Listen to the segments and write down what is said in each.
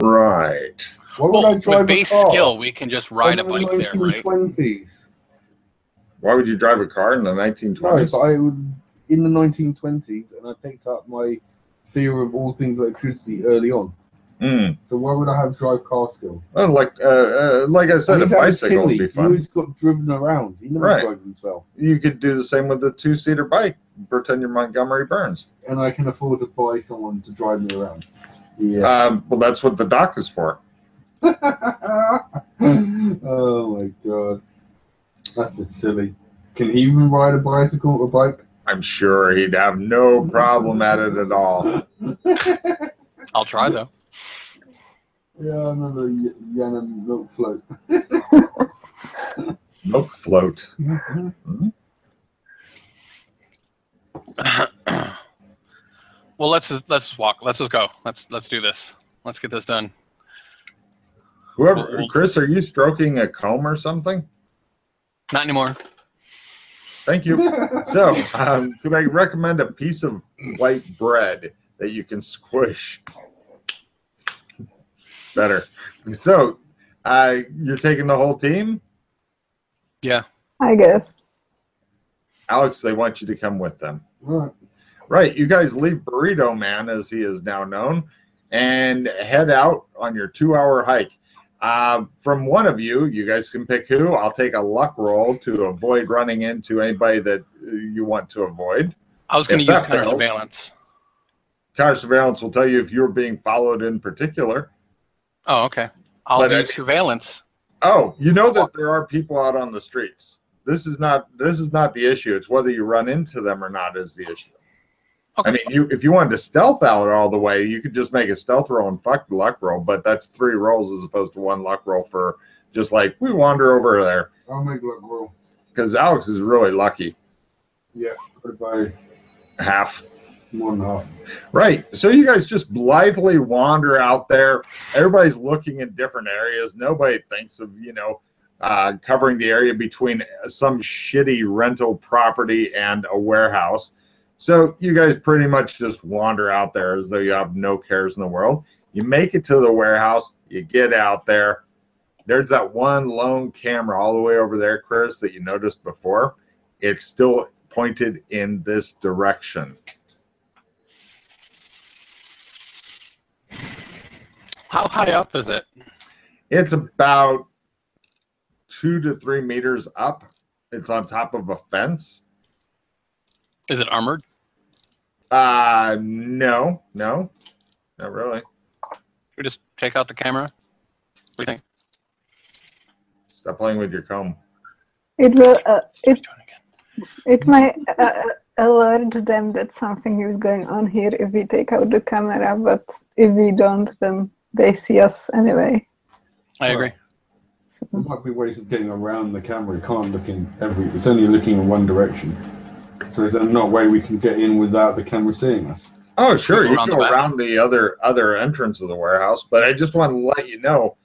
Right. Why would I Well, drive with base a car? skill, we can just ride a I'm in bike the there, right? 1920s. Why would you drive a car in the 1920s? but I would in the 1920s, and I picked up my fear of all things electricity early on. Mm. So why would I have drive car skill? Well, like uh, uh, like I said, a he's out of bicycle would Tinley. be He fun. always got driven around. He never Right. drove himself. You could do the same with a two-seater bike. Pretend you're Montgomery Burns. And I can afford to buy someone to drive me around. Yeah. Um, well, that's what the dock is for. oh my god. That's just silly. Can he even ride a bicycle or bike? I'm sure he'd have no problem at it at all. I'll try though. Yeah, another y- Yana milk float. Milk float. Mhm. well, let's just, let's just walk. Let's just go. Let's let's do this. Let's get this done. Whoever, Chris, are you stroking a comb or something? Not anymore. Thank you. So, um, could I recommend a piece of white bread that you can squish? Better. So, uh, you're taking the whole team, Yeah. I guess. Alex. They want you to come with them. Right. Right. You guys leave Burrito Man, as he is now known, and head out on your two-hour hike. Uh, from one of you, you guys can pick who. I'll take a luck roll to avoid running into anybody that uh, you want to avoid. I was going to use counter fails- surveillance. Counter surveillance will tell you if you're being followed in particular. Oh, okay. I'll But do I- surveillance. Oh, you know that there are people out on the streets. This is not this is not the issue. It's whether you run into them or not is the issue. I mean, you if you wanted to stealth out all the way, you could just make a stealth roll and fuck the luck roll, but that's three rolls as opposed to one luck roll for just like we wander over there. I'll make luck roll. Because Alex is really lucky. Yeah, put by Half. more than half. Right. So you guys just blithely wander out there. Everybody's looking in different areas. Nobody thinks of, you know, uh, covering the area between some shitty rental property and a warehouse. So you guys pretty much just wander out there as though you have no cares in the world. You make it to the warehouse. You get out there. There's that one lone camera all the way over there, Chris, that you noticed before. It's still pointed in this direction. How high up is it? It's about two to three meters up. It's on top of a fence. Is it armored? Uh, no, no, not really. Should We just take out the camera. What do you think? Stop playing with your comb. It will. Uh, it you doing again? it might uh, alert them that something is going on here if we take out the camera, but if we don't, then they see us anyway. I agree. So, There might be ways of getting around the camera. You can't look in every. It's only looking in one direction. So is there not a way we can get in without the camera seeing us? Oh, sure, you can go back. around the other other entrance of the warehouse, but I just want to let you know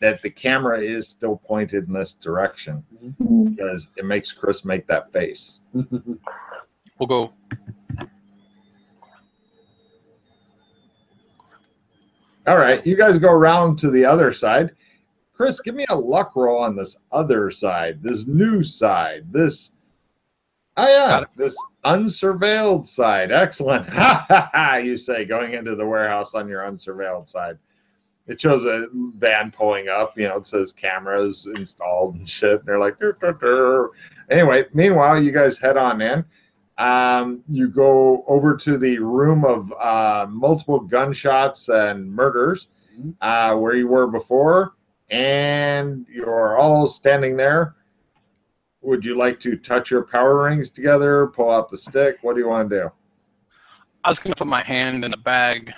that the camera is still pointed in this direction mm, because it makes Chris make that face. We'll go. All right, you guys go around to the other side. Chris, give me a luck roll on this other side, this new side, this. Oh yeah, this unsurveilled side. Excellent. Ha ha ha! You say going into the warehouse on your unsurveilled side. It shows a van pulling up. You know, it says cameras installed and shit. And they're like, "Dur, dur, dur." anyway. Meanwhile, you guys head on in. Um, you go over to the room of uh, multiple gunshots and murders, uh, where you were before, and you're all standing there. Would you like to touch your power rings together? Pull out the stick? What do you want to do? I was gonna put my hand in the bag,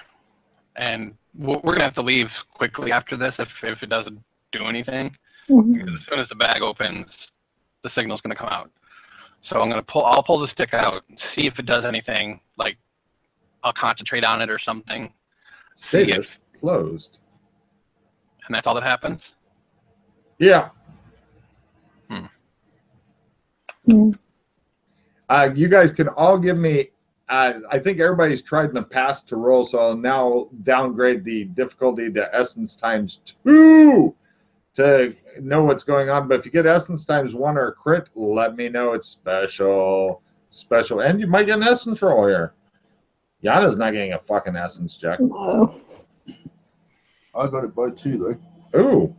and we're we're gonna have to leave quickly after this if if it doesn't do anything. mhm. As soon as the bag opens, the signal's gonna come out. So I'm gonna pull. I'll pull the stick out, see if it does anything. Like I'll concentrate on it or something. See if, closed. and that's all that happens. Yeah. Mm. Uh, you guys can all give me uh, I think everybody's tried in the past to roll, so I'll now downgrade the difficulty to essence times two to know what's going on. But if you get essence times one or a crit, let me know. It's special, special, and you might get an essence roll here. Yana's not getting a fucking essence check. No. I got it by two though. Ooh,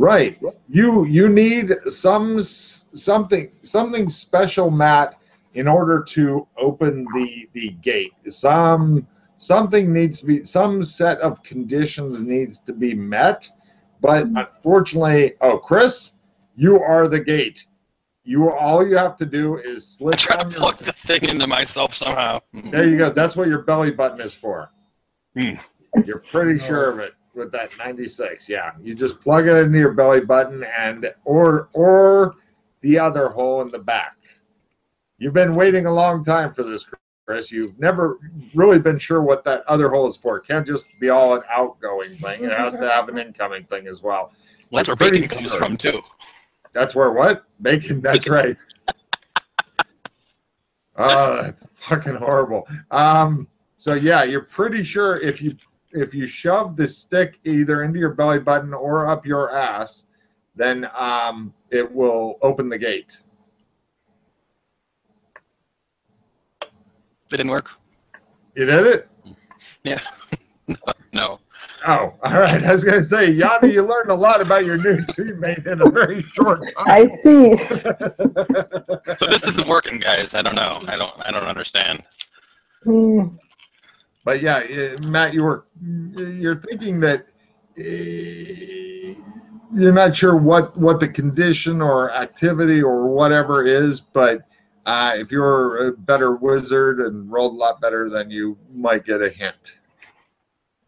right. You you need some something something special, Matt, in order to open the the gate. Some something needs to be some set of conditions needs to be met, but unfortunately, oh, Chris, you are the gate. You all you have to do is I slip try to down your. plug the thing into myself somehow. There you go. That's what your belly button is for. Hmm. You're pretty sure of it with that 96. Yeah, you just plug it into your belly button and or or the other hole in the back. You've been waiting a long time for this, Chris. You've never really been sure what that other hole is for. It can't just be all an outgoing thing. It has to have an incoming thing as well. That's where bacon comes from too. That's where what? Bacon. That's Bacon. right. Oh, that's fucking horrible. Um, so yeah, you're pretty sure if you if you shove the stick either into your belly button or up your ass, then um, it will open the gate. It didn't work. You did it? Yeah. no. Oh, all right. I was gonna say, Yana, you learned a lot about your new teammate in a very short time. I see. So this isn't working, guys. I don't know. I don't. I don't understand. Hmm. But yeah, eh, Matt, you were you're thinking that eh, you're not sure what what the condition or activity or whatever is, but uh, if you're a better wizard and rolled a lot better, then you might get a hint.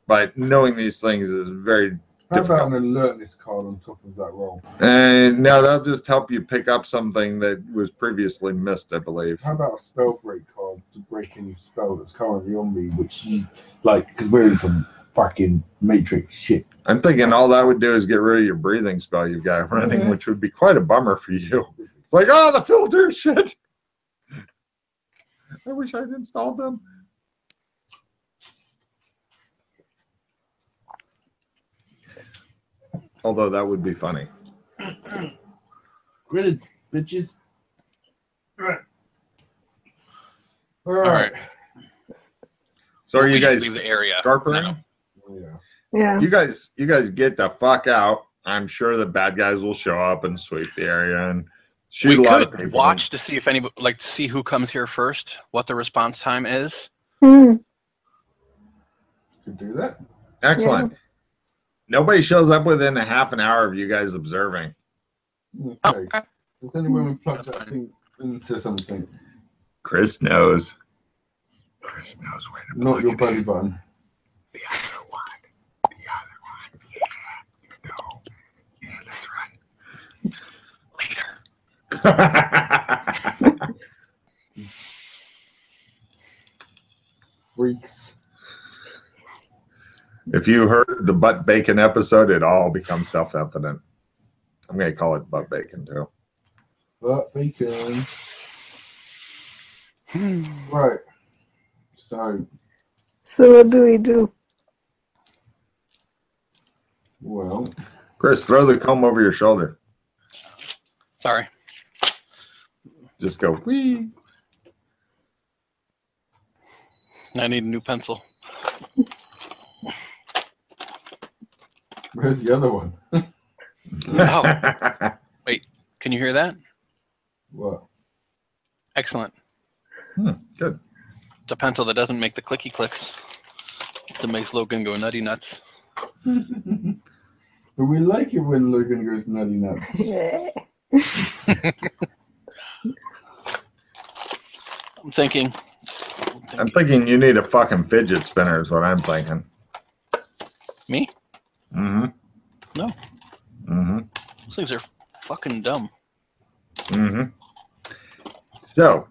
But knowing these things is very How about difficult. an alertness card on top of that roll? And now that'll just help you pick up something that was previously missed, I believe. How about a spell break card to break any spell that's currently on me, which you like, because we're in some fucking matrix shit. I'm thinking all that would do is get rid of your breathing spell you've got running, which would be quite a bummer for you. It's like, oh, the filter shit. I wish I'd installed them. Although that would be funny. Really, bitches. Right. All All right. So are We you should guys leave the area scarpering? Yeah. Yeah. You guys, you guys get the fuck out. I'm sure the bad guys will show up and sweep the area and shoot we a lot of could people. watch to see if any like to see who comes here first, what the response time is. Hmm. Could do that. Excellent. Nobody shows up within a half an hour of you guys observing. Okay. Oh, okay. Is there any way we plug that thing into something? Chris knows. Chris knows where to Not plug your it belly in. button. The other one. The other one. Yeah. You know. Yeah, that's right. Later. Freaks. If you heard the butt bacon episode, it all becomes self-evident. I'm gonna call it butt bacon too. Butt bacon. Hmm. Right. So, So what do we do? well, Chris, throw the comb over your shoulder. Sorry. Just go wee. I need a new pencil. where's the other one? Oh, wait. can you hear that? What? Excellent. Hmm, good. It's a pencil that doesn't make the clicky clicks. That makes Logan go nutty nuts. But we like it when Logan goes nutty nuts. Yeah. I'm thinking. I'm thinking you need a fucking fidget spinner, is what I'm thinking. Me? Mm-hmm. No. Mm-hmm. Those things are fucking dumb. Mm-hmm. So,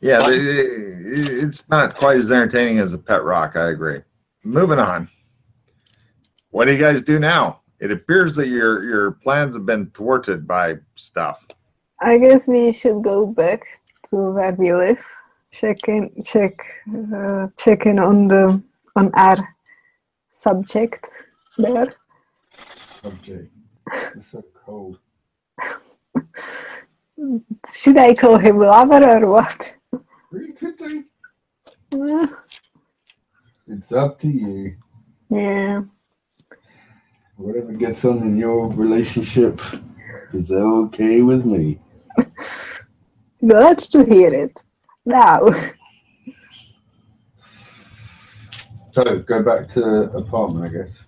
yeah, the, it's not quite as entertaining as a pet rock. I agree. Moving on. What do you guys do now? It appears that your your plans have been thwarted by stuff. I guess we should go back to where we live check in, check, uh, check in on the on our subject there. Subject. It's so cold. Should I call him lover or what? You could do. Uh, It's up to you. Yeah. Whatever gets on in your relationship is okay with me. Glad to hear it. Now. So go back to apartment, I guess.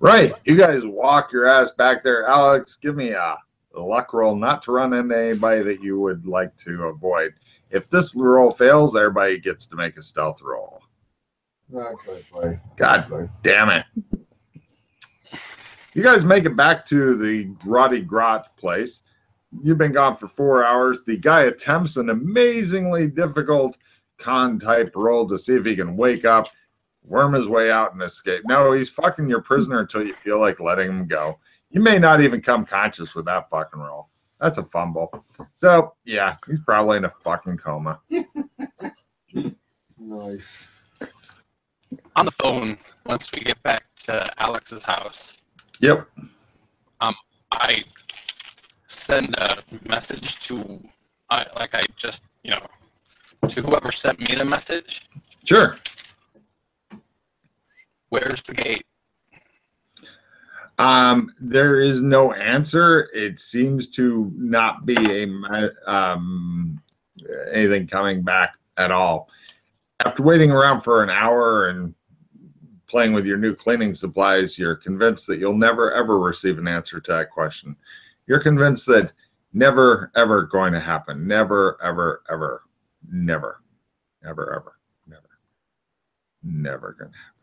Right. You guys walk your ass back there. Alex, give me a luck roll not to run into anybody that you would like to avoid. If this roll fails, everybody gets to make a stealth roll. Okay. God damn it. You guys make it back to the Roddy Grot place. You've been gone for four hours. The guy attempts an amazingly difficult con type roll to see if he can wake up, worm his way out, and escape. No, he's fucking your prisoner until you feel like letting him go. You may not even come conscious with that fucking roll. That's a fumble. So, yeah, he's probably in a fucking coma. Nice. On the phone, once we get back to Alex's house, Yep. Um, I send a message to, I like I just, you know, to whoever sent me the message. Sure. Where's the gate? Um, there is no answer. It seems to not be a um, anything coming back at all. After waiting around for an hour and playing with your new cleaning supplies, you're convinced that you'll never ever receive an answer to that question. You're convinced that never ever going to happen. Never ever ever never ever ever never never gonna happen.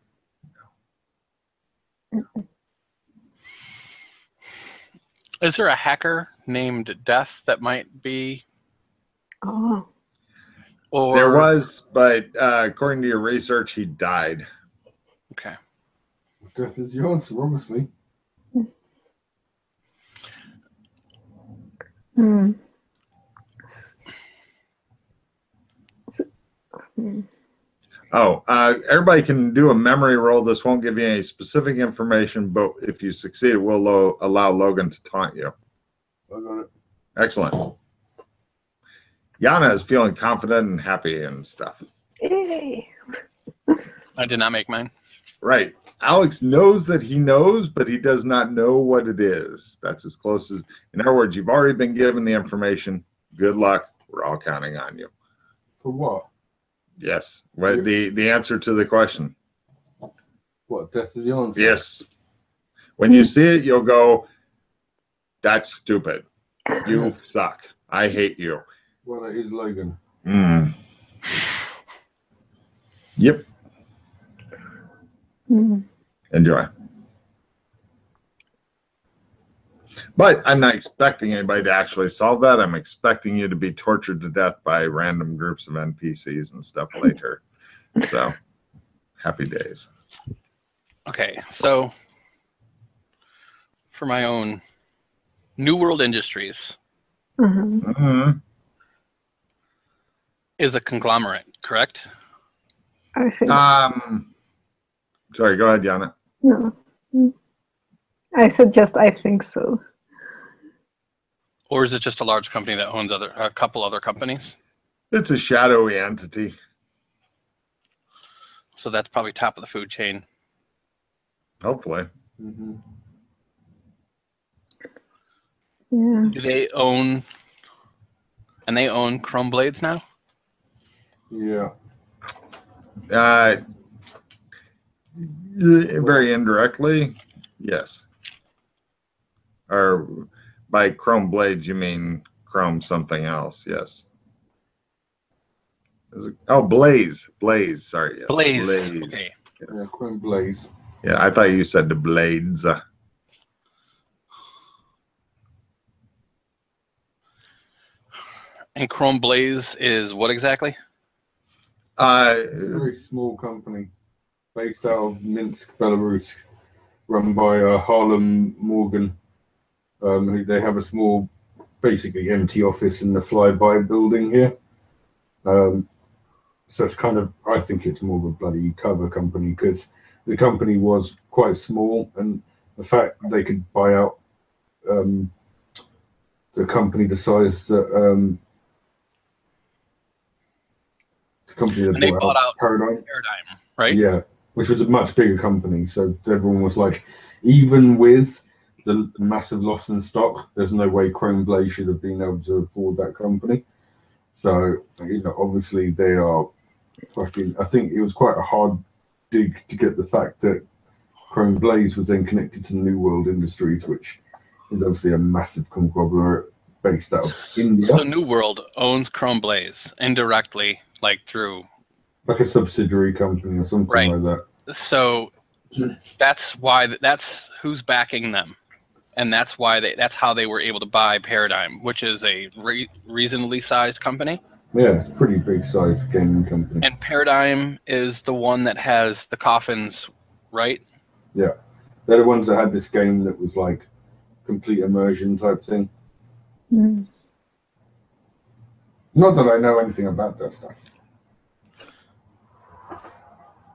Is there a hacker named Death that might be, Oh. or There was, but uh, according to your research, he died. Okay. Death is the answer, obviously. Hmm. S- s- hmm. Oh, uh, everybody can do a memory roll. This won't give you any specific information, but if you succeed, it will lo- allow Logan to taunt you. I. Excellent. Yana is feeling confident and happy and stuff. Yay. I did not make mine. Right. Alex knows that he knows, but he does not know what it is. That's as close as, in other words, you've already been given the information. Good luck. We're all counting on you. For what? Yes. Well, the the answer to the question. What? Death is the answer. Yes. When you see it, you'll go, "That's stupid. You suck. I hate you." Well, that is Logan. Mm. Yep. Hmm. Enjoy. But I'm not expecting anybody to actually solve that. I'm expecting you to be tortured to death by random groups of NPCs and stuff later. So, happy days. Okay, so for my own New World Industries Mhm. Mhm. is a conglomerate, correct? I think so. Um, sorry, go ahead, Yana. no. I suggest I think so. Or is it just a large company that owns other a couple other companies? It's a shadowy entity. So that's probably top of the food chain. Hopefully. Mm-hmm. Yeah. Do they own and they own Chrome Blades now? Yeah. Uh, very indirectly, yes. Or by Chrome Blades, you mean Chrome something else? Yes. Oh, Blaze, Blaze. Sorry, yes. Blaze. Blaze. Okay. Yeah, Yes. Quinn Blaze. Yeah, I thought you said the Blades. And Chrome Blaze is what exactly? Uh, It's a very small company based out of Minsk, Belarus, run by uh, Harlem Morgan. Um, they have a small, basically empty office in the flyby building here. Um, so it's kind of I think it's more of a bloody cover company because the company was quite small and the fact they could buy out um, the company the size that um, the company that bought, bought out Paradigm, Paradigm, right? yeah, which was a much bigger company. So everyone was like, even with the massive loss in stock, there's no way Chrome Blaze should have been able to afford that company. So you know, obviously they are fucking. I think it was quite a hard dig to get the fact that Chrome Blaze was then connected to New World Industries, which is obviously a massive conglomerate based out of India, So New World owns Chrome Blaze indirectly, like through. like a subsidiary company or something Right. like that. So that's why that's who's backing them, and that's why they that's how they were able to buy Paradigm, which is a re- reasonably sized company. Yeah, it's a pretty big size gaming company. And Paradigm is the one that has the coffins, right? Yeah, they're the ones that had this game that was like complete immersion type thing. Mm. Not that I know anything about that stuff.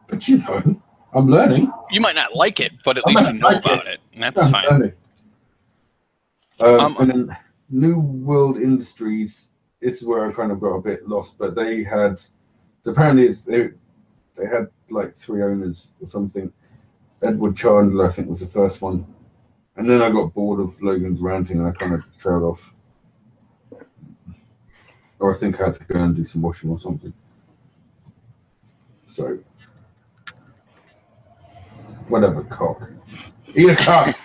But you know, I'm learning. You might not like it, but at I least might you know like about it. it, and that's I'm fine. learning. Um, Um, and then New World Industries, this is where I kind of got a bit lost, but they had apparently it's, they, they had like three owners or something. Edward Chandler, I think, was the first one. And then I got bored of Logan's ranting and I kind of trailed off. Or I think I had to go and do some washing or something. So, whatever, cock. Eat a cock!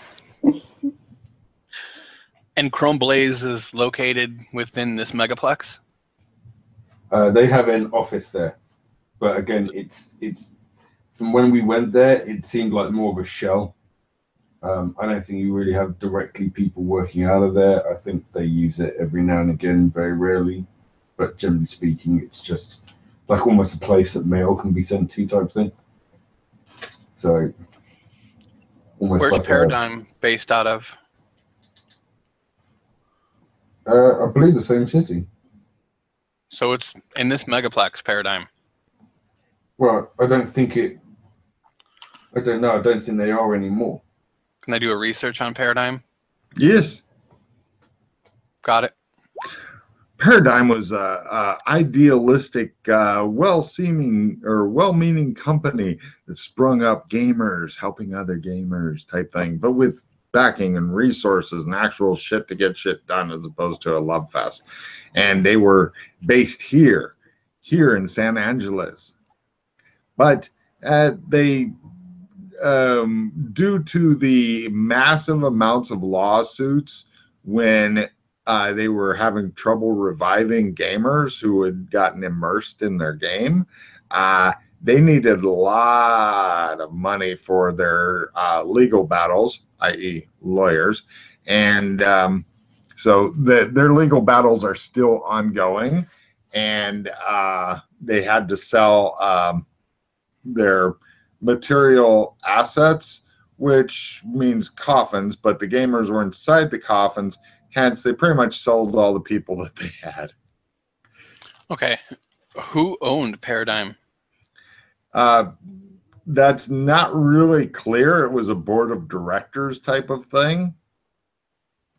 And Chrome Blaze is located within this megaplex. Uh, they have an office there, but again, it's it's from when we went there, it seemed like more of a shell. Um, I don't think you really have directly people working out of there. I think they use it every now and again, very rarely, but generally speaking, it's just like almost a place that mail can be sent to type thing. So almost Where's like a- Paradigm based out of? Uh, I believe the same city. So it's in this megaplex Paradigm. Well, I don't think it. I don't know. I don't think they are anymore. Can I do a research on Paradigm? Yes. Got it. Paradigm was a, a idealistic, uh, well-seeming or well-meaning company that sprung up gamers helping other gamers type thing, but with backing and resources and actual shit to get shit done as opposed to a love fest. And they were based here, here in San Angeles, but uh, they, um, due to the massive amounts of lawsuits when uh, they were having trouble reviving gamers who had gotten immersed in their game. Uh, they needed a lot of money for their uh, legal battles, i.e., lawyers. And um, so the, their legal battles are still ongoing. And uh, they had to sell um, their material assets, which means coffins, but the gamers were inside the coffins hence they pretty much sold all the people that they had Okay. Who owned Paradigm? uh, that's not really clear. It was a board of directors type of thing.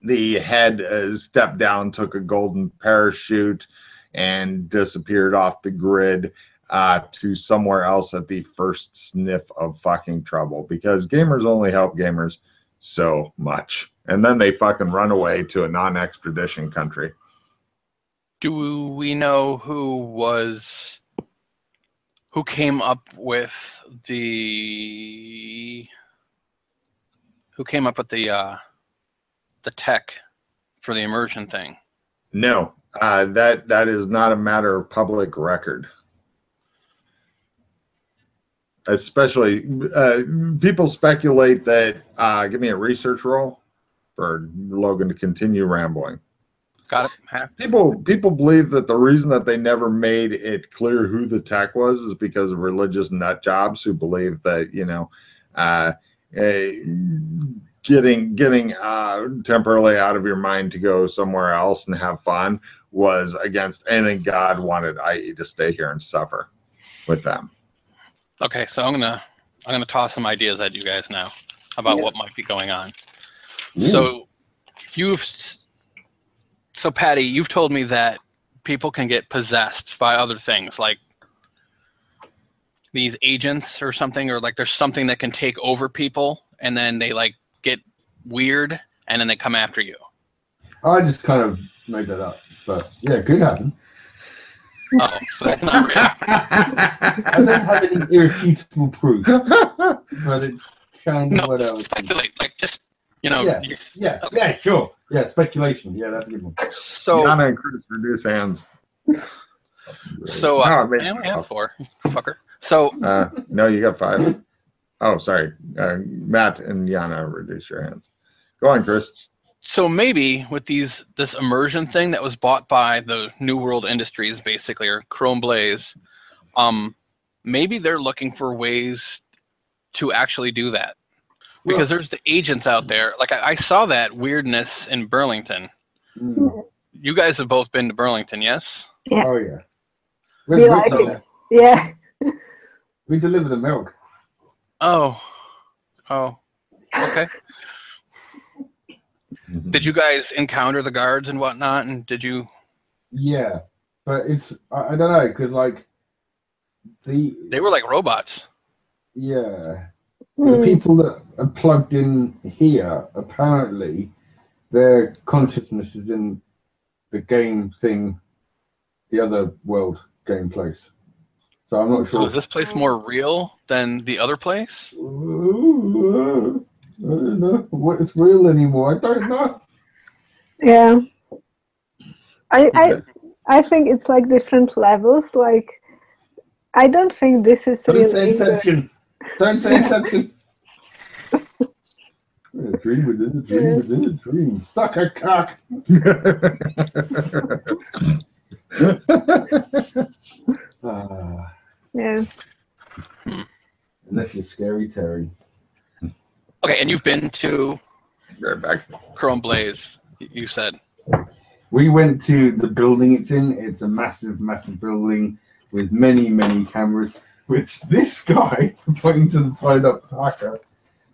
The head uh, stepped down took a golden parachute and disappeared off the grid uh, to somewhere else at the first sniff of fucking trouble because gamers only help gamers so much. And then they fucking run away to a non-extradition country. Do we know who was who came up with the who came up with the uh the tech for the immersion thing? No, uh, that that is not a matter of public record. Especially, uh, people speculate that. Uh, give me a research roll for Logan to continue rambling. Got it? People people believe that the reason that they never made it clear who the tech was is because of religious nut jobs who believe that you know, uh, eh, getting getting uh, temporarily out of your mind to go somewhere else and have fun was against anything God wanted, i.e., to stay here and suffer. with them. Okay, so I'm gonna I'm gonna toss some ideas at you guys now about Yeah. what might be going on. Ooh. So you've s- so Patty, you've told me that people can get possessed by other things like these agents or something or like there's something that can take over people and then they like get weird and then they come after you. I just kind of made that up, but yeah, it could happen. Oh, that's not real. I don't have any irrefutable proof, but it's kind of No, what I was speculate. Like just you know. Yeah, Yeah, okay. yeah, sure. Yeah, speculation. Yeah, that's a good one. So Yana and Chris reduce hands. so uh, No, I mean- I only have four. Fucker. So Uh, no, you got five. Oh, sorry. Uh, Matt and Yana, reduce your hands. Go on, Chris. so maybe with these this immersion thing that was bought by the New World Industries, basically, or Chrome Blaze, um, maybe they're looking for ways to actually do that. Because there's the agents out there. Like I, I saw that weirdness in Burlington. Mm. You guys have both been to Burlington, yes? Yeah. Oh yeah. We Where's like it. Yeah. We deliver the milk. Oh, oh, okay. Did you guys encounter the guards and whatnot? And did you? Yeah, but it's I, I don't know because like the They were like robots. yeah the Mm. people that are plugged in here apparently their consciousness is in the game thing, the other world game place. So I'm not So sure. is this place more real than the other place? Ooh, I don't know what is real anymore. I don't know. Yeah. I I I think it's like different levels. Like I don't think this is Don't real say either. Exception. Don't say Inception. A dream within a dream within a dream. Suck a cock. Ah, Yeah. unless you're scary Terry. Okay, and you've been to right back. Chrome Blaze. You said. We went to the building it's in. It's a massive, massive building with many, many cameras. Which this guy, pointing to the tied up hacker,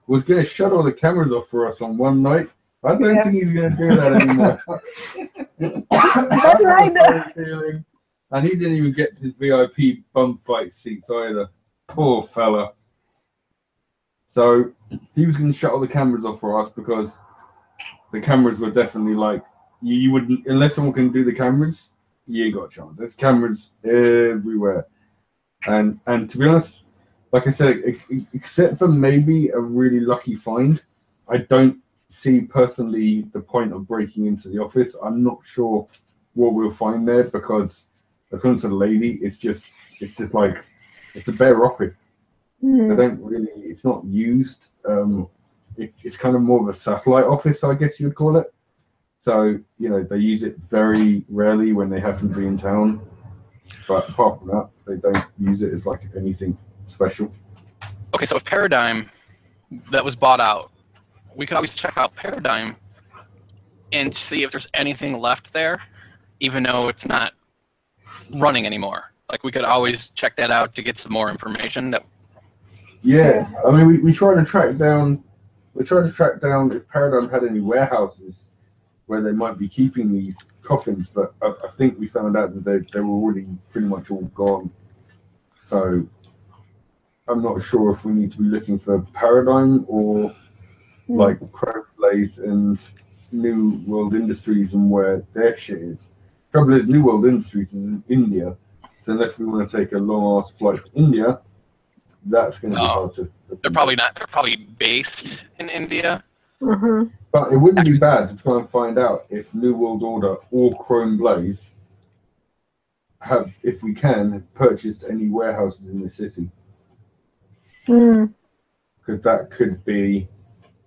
was going to shut all the cameras off for us on one night. I don't Yeah. think he's going to do that anymore. That. And he didn't even get his VIP bump fight seats either. Poor fella. So he was going to shut all the cameras off for us because the cameras were definitely like you, you wouldn't unless someone can do the cameras. You ain't got a chance. There's cameras everywhere, and and to be honest, like I said, except for maybe a really lucky find, I don't see personally the point of breaking into the office. I'm not sure what we'll find there because according to the lady, it's just it's just like it's a bare office. They Mm. don't really. It's not used. Um, it, it's kind of more of a satellite office, I guess you would call it. So you know they use it very rarely when they happen to be in town. But apart from that, they don't use it as like anything special. Okay, so if Paradigm that was bought out, we could always check out Paradigm and see if there's anything left there, even though it's not running anymore. Like we could always check that out to get some more information. That Yeah, I mean, we, we tried to track down, we tried to track down if Paradigm had any warehouses where they might be keeping these coffins, but I, I think we found out that they, they were already pretty much all gone. So I'm not sure if we need to be looking for Paradigm or Mm. like Chrome Blaze and New World Industries and where their shit is. Trouble is, New World Industries is in India, so unless we want to take a long ass flight to India, that's going to be hard to. they're probably not. They're probably based in India. Mhm. But it wouldn't be bad to try and find out if New World Order or Chrome Blaze have, if we can, purchased any warehouses in the city, Mm. because that could be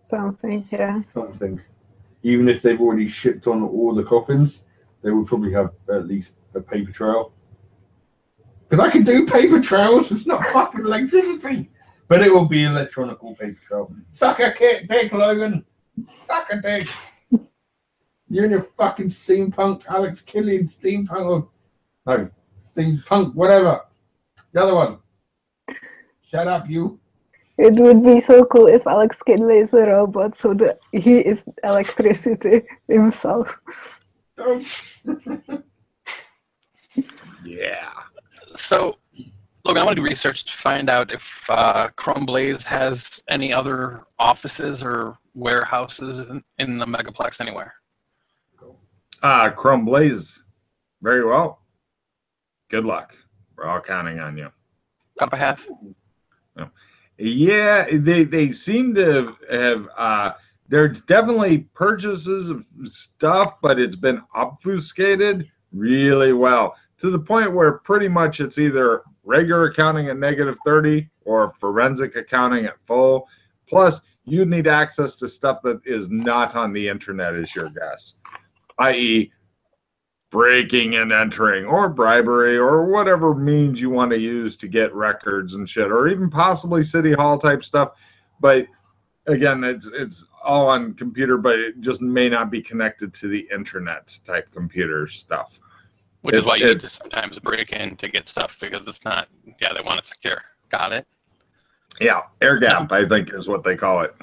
Something. Yeah. something. Even if they've already shipped on all the coffins, they would probably have at least a paper trail. Because I can do paper trails, it's not fucking electricity. But it will be electronic paper trail. Suck a kit, dick, Logan. Suck a dick. You and your fucking steampunk Alex Killian steampunk or no steampunk whatever. The other one. Shut up, you. It would be so cool if Alex Kinley is a robot, so that he is electricity himself. Yeah. So, Logan, I want to do research to find out if uh, Chrome Blaze has any other offices or warehouses in, in the Megaplex anywhere. Uh, Chrome Blaze. Very well. Good luck. We're all counting on you. Cut up a half. Yeah, they they seem to have. Uh, there's definitely purchases of stuff, but it's been obfuscated really well to the point where pretty much it's either regular accounting at negative 30 or forensic accounting at full. Plus, you need access to stuff that is not on the internet, is your guess, i.e., breaking and entering or bribery or whatever means you want to use to get records and shit or even possibly city hall type stuff but again it's it's all on computer but it just may not be connected to the internet type computer stuff Which is why you need to sometimes break in to get stuff because it's not, yeah, they want it secure. Got it. yeah air gap i think is what they call it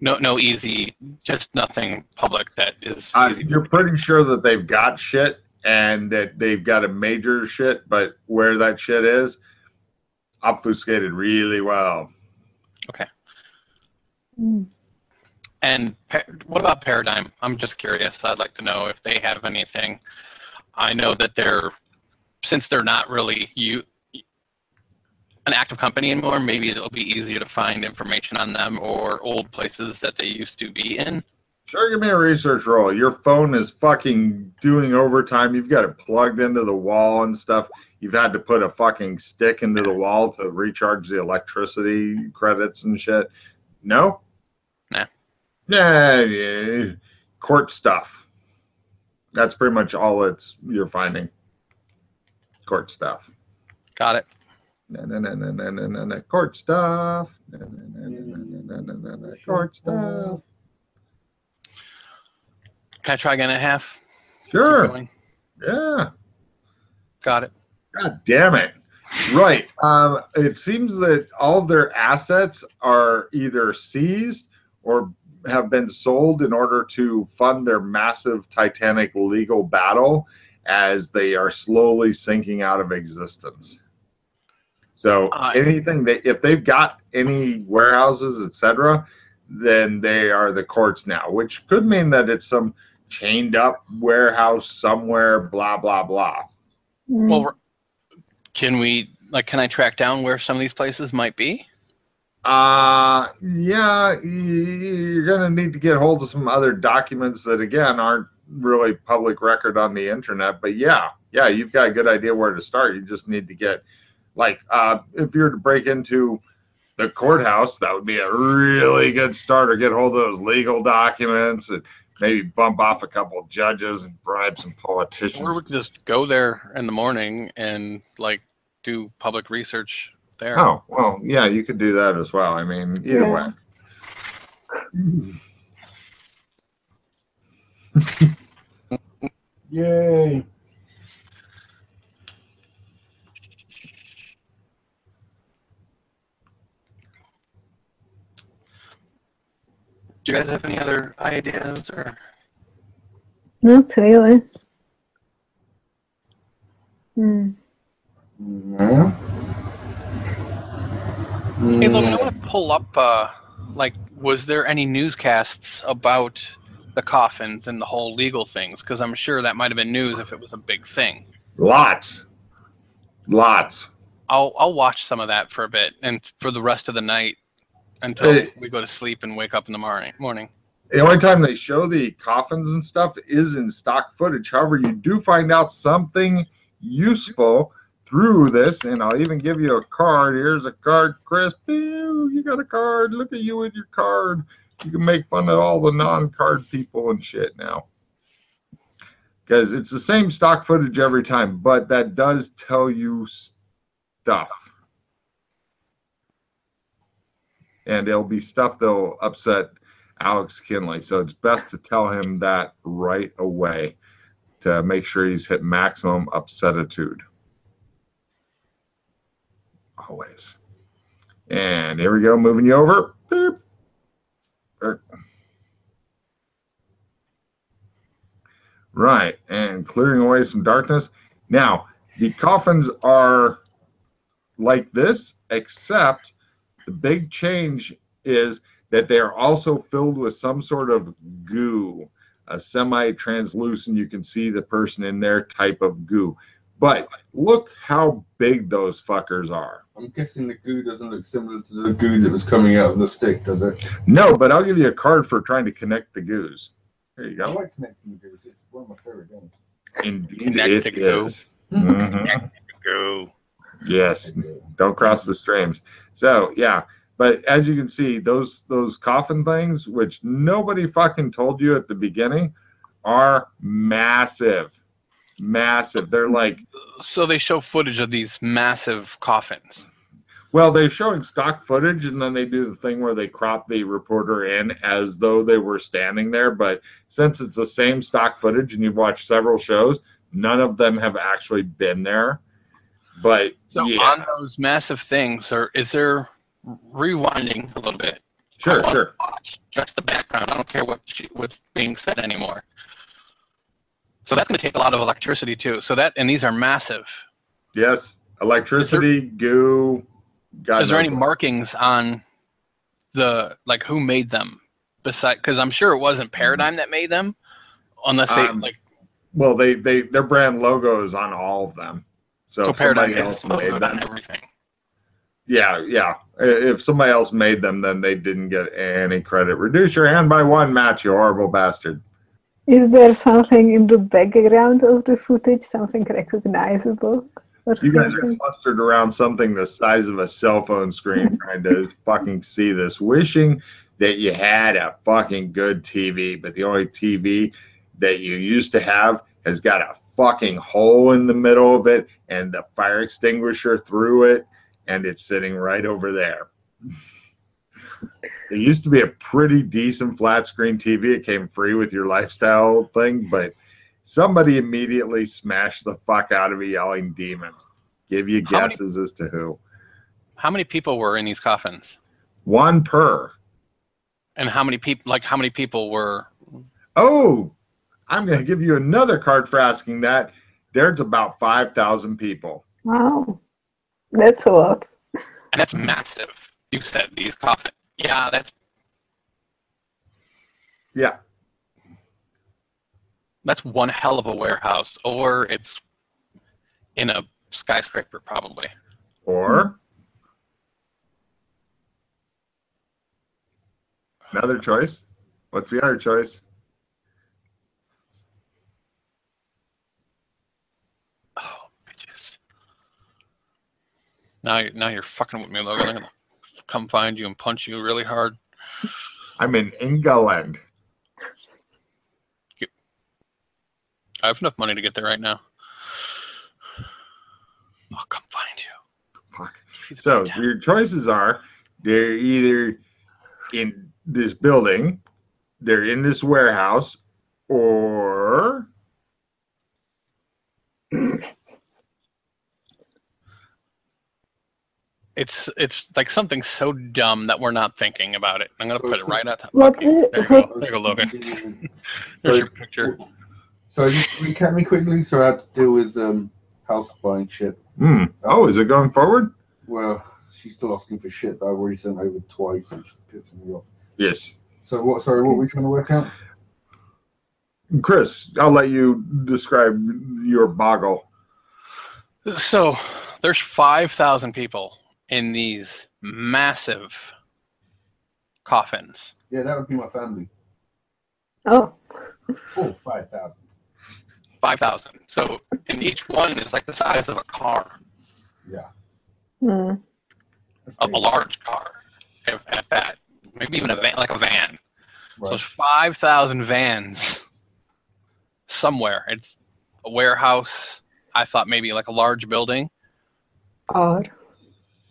No, no easy, just nothing public that is uh, you're pretty sure that they've got shit and that they've got a major shit but where that shit is obfuscated really well Mm. And what about Paradigm? I'm just curious. I'd like to know if they have anything. I know that they're, since they're not really you, an active company anymore, maybe it'll be easier to find information on them or old places that they used to be in. Sure, give me a research roll. Your phone is fucking doing overtime. You've got it plugged into the wall and stuff. You've had to put a fucking stick into the wall to recharge the electricity credits and shit. No? Nah. Nah, yeah. Court stuff that's pretty much all it's you're finding court stuff got it court stuff court stuff can i try again at half sure yeah got it god damn it right um, it seems that all of their assets are either seized or have been sold in order to fund their massive Titanic legal battle as they are slowly sinking out of existence. So Uh, anything that if they've got any warehouses, etc., then they are the courts now, which could mean that it's some chained up warehouse somewhere, blah blah blah. Mm. Well, can we, like, can I track down where some of these places might be? Uh, yeah, you're gonna need to get hold of some other documents that again aren't really public record on the internet. But yeah, yeah, you've got a good idea where to start. You just need to get, like, uh, if you were to break into the courthouse, that would be a really good start. Or get hold of those legal documents and maybe bump off a couple of judges and bribe some politicians. Or we could just go there in the morning and, like, do public research there. Oh, well, yeah, you could do that as well. I mean, either Yeah. way. Yay. Do you guys have any other ideas or? Not really. Hmm. Yeah. Hey, Logan, I want to pull up, uh, like, was there any newscasts about the coffins and the whole legal things? Because I'm sure that might have been news if it was a big thing. Lots. Lots. I'll I'll watch some of that for a bit and for the rest of the night until Hey. we go to sleep and wake up in the morning. Morning. The only time they show the coffins and stuff is in stock footage. However, you do find out something useful through this, and I'll even give you a card. Here's a card, Chris. You got a card. Look at you with your card. You can make fun of all the non-card people and shit now. Because it's the same stock footage every time, but that does tell you stuff. And it'll be stuff that'll upset Alex Kinley. So it's best to tell him that right away to make sure he's hit maximum upsetitude. Always. And here we go, moving you over. Boop. Er. Right, and clearing away some darkness. Now, the coffins are like this, except the big change is that they are also filled with some sort of goo, a semi translucent, you can see the person in there type of goo. But look how big those fuckers are. I'm guessing the goo doesn't look similar to the goo that was coming out of the stick, does it? No, but I'll give you a card for trying to connect the goos. There you I like connecting the goos. It's one of my favorite games. Indeed, Connect it the goo. is. Mhm. Go. Yes, don't cross the streams. So yeah, but as you can see, those those coffin things, which nobody fucking told you at the beginning, are massive, massive. They're like, So they show footage of these massive coffins. well, they're showing stock footage, and then they do the thing where they crop the reporter in as though they were standing there. But since it's the same stock footage, and you've watched several shows, none of them have actually been there. But So yeah, on those massive things, or is there rewinding a little bit? sure, sure. Watch just the background. I don't care what she, what's being said anymore. So that's going to take a lot of electricity too. So that and these are massive. Yes, electricity, goo. God is there any what. markings on the like who made them? Besides, because I'm sure it wasn't Paradigm that made them, unless they Um, like Well, they they their brand logo is on all of them. So, so Paradigm somebody else made them, everything. yeah, yeah. If somebody else made them, then they didn't get any credit. Reduce your hand by one, Matt. You horrible bastard. Is there something in the background of the footage, something recognizable? You guys are clustered around something the size of a cell phone screen, trying to fucking see this, wishing that you had a fucking good TV, but the only TV that you used to have has got a fucking hole in the middle of it and the fire extinguisher through it, and it's sitting right over there. It used to be a pretty decent flat screen TV. It came free with your lifestyle thing, but somebody immediately smashed the fuck out of it yelling demons. Give you How many- guesses as to who. How many people were in these coffins? One per. And how many people like how many people were Oh, I'm going to give you another card for asking that. There's about 5,000 people. Wow, that's a lot. and that's massive. You said these coffins. Yeah, that's Yeah. that's one hell of a warehouse. Or it's in a skyscraper probably. Or hmm. another choice. What's the other choice? Oh, bitches. Now, you- now you're fucking with me, Logan. Come find you and punch you really hard. I'm in England. I have enough money to get there right now. I'll come find you. Fuck. So your choices are they're either in this building, they're in this warehouse, or it's it's like something so dumb that we're not thinking about it. I'm gonna put it right at top. What Fuck you. is- There you go. There you go, Logan. So- There's your picture. So just recap me quickly. So I have to deal with um, house buying shit. hmm. Oh, is it going forward? Well, she's still asking for shit that I've already sent over twice, which pisses me off. Yes. So what? Sorry, what were we trying to work out? Chris, I'll let you describe your boggle. So there's five thousand people in these massive coffins. Yeah, that would be my family. Oh. Oh, Oh, Oh, five thousand. Five thousand. So and each one is like the size of a car, Yeah. hmm. a, a large car at, at that. Maybe even a van, like a van. So Right. there's five thousand vans somewhere. It's a warehouse. I thought maybe like a large building Odd.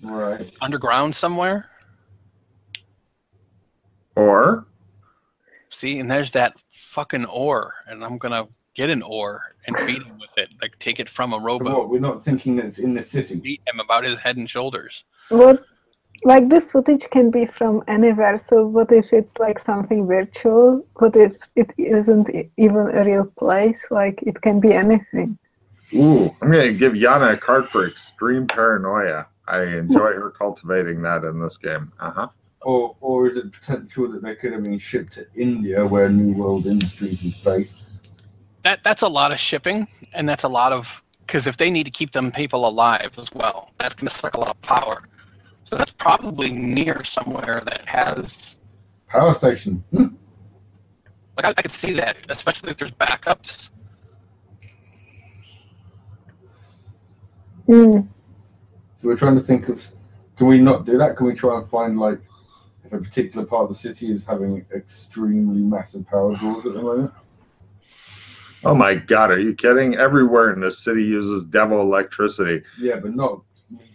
Right. underground somewhere. Or See, and there's that fucking ore, and I'm gonna get an ore and beat him with it. Like take it from a robot. what? We're not thinking that it's in the city. Beat him about his head and shoulders. What, like this footage can be from anywhere. So what if it's like something virtual? What if it isn't even a real place? Like it can be anything. Ooh, I'm going to give Yana a card for extreme paranoia. I enjoy her cultivating that in this game. Uh huh. Or, or is it potential that they could have been shipped to India, where New World Industries is based? That that's a lot of shipping, and that's a lot of because if they need to keep them people alive as well, that's going to suck a lot of power. So that's probably near somewhere that has Power station. Hmm. like I, I could see that, especially if there's backups. Mm. So we're trying to think of. Can we not do that? Can we try and find like if a particular part of the city is having extremely massive power draws at the moment? Oh my God, are you kidding? Everywhere in the city uses devil electricity. Yeah, but not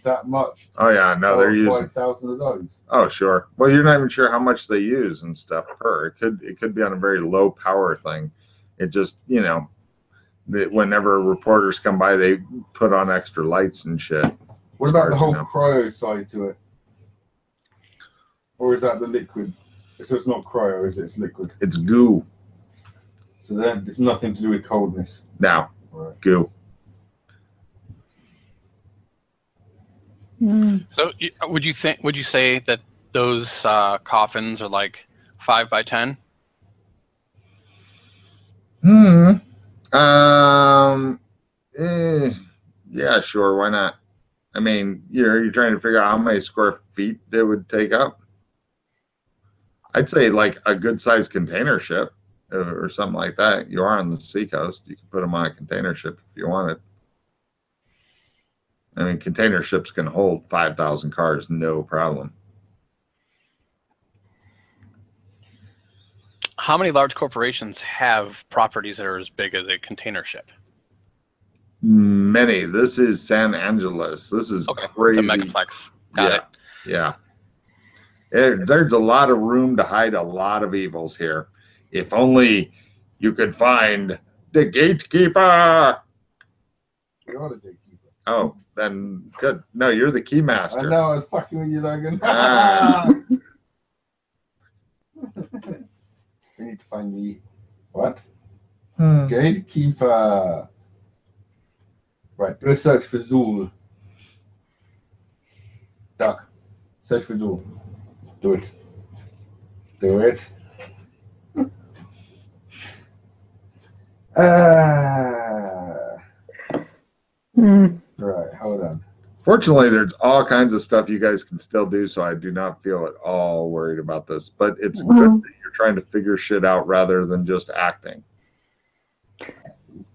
that much. Oh yeah, no, they're using. five thousand of those. Oh sure. Well, you're not even sure how much they use and stuff per. It could it could be on a very low power thing. It just you know, whenever reporters come by, they put on extra lights and shit. What about the whole you cryo side to it? Or is that the liquid? So it's not cryo, is it? It's liquid. It's goo So then it's nothing to do with coldness. now. Right. Goo. Mm. So would you think? Would you say that those uh, coffins are like five by ten? Hmm. Um. Eh, yeah, sure. Why not? I mean, you're you're trying to figure out how many square feet they would take up. I'd say like a good sized container ship uh, or something like that. You are on the seacoast. You can put them on a container ship if you wanted. I mean, container ships can hold five thousand cars, no problem. How many large corporations have properties that are as big as a container ship? Many. This is San Angeles. This is Okay, crazy. The megaplex. Got Yeah. it. Yeah. There- there's a lot of room to hide a lot of evils here. If only you could find the gatekeeper. You're the gatekeeper. Oh, then good. No, you're the I keymaster. know, I was fucking with you, Logan. Ah. we need to find the what? Hmm. Gatekeeper. Right, do a search for Zuul. Duck. Search for Zuul. Do it. Do it. Ah. Mm. right, hold on. Fortunately, there's all kinds of stuff you guys can still do, so I do not feel at all worried about this. But it's good Mhm. that you're trying to figure shit out rather than just acting.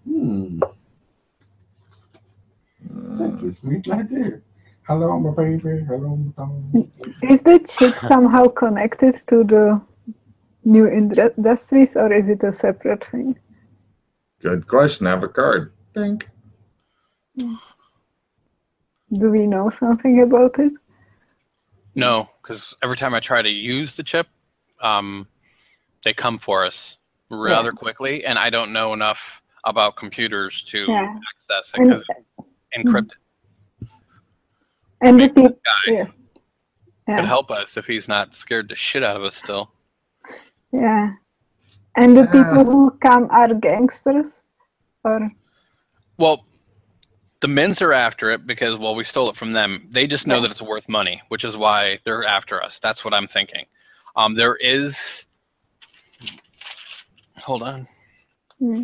Hmm. Thank you, sweet. Hello, my baby. Hello, my darling. Is the chip somehow connected to the new indru- industries or is it a separate thing? Good question. Have a card. Think. Do we know something about it? No, because every time I try to use the chip, um, they come for us rather quickly, and I don't know enough about computers to Yeah. access it And, because it's encrypted. and the people, Guy yeah. could help us if he's not scared the shit out of us still. yeah. And the Ah. people who come are gangsters? Or Well, the men's are after it because well, we stole it from them. They just know Yeah. that it's worth money, which is why they're after us. That's what I'm thinking. Um, there is. Hold on. Hmm.